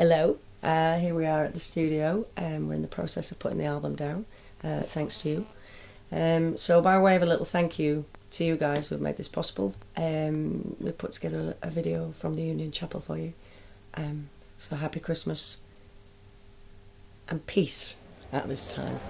Hello, uh, here we are at the studio, and we're in the process of putting the album down, uh, thanks to you. Um, so, by way of a little thank you to you guys who have made this possible, um, we put together a video from the Union Chapel for you. Um, so, happy Christmas and peace at this time.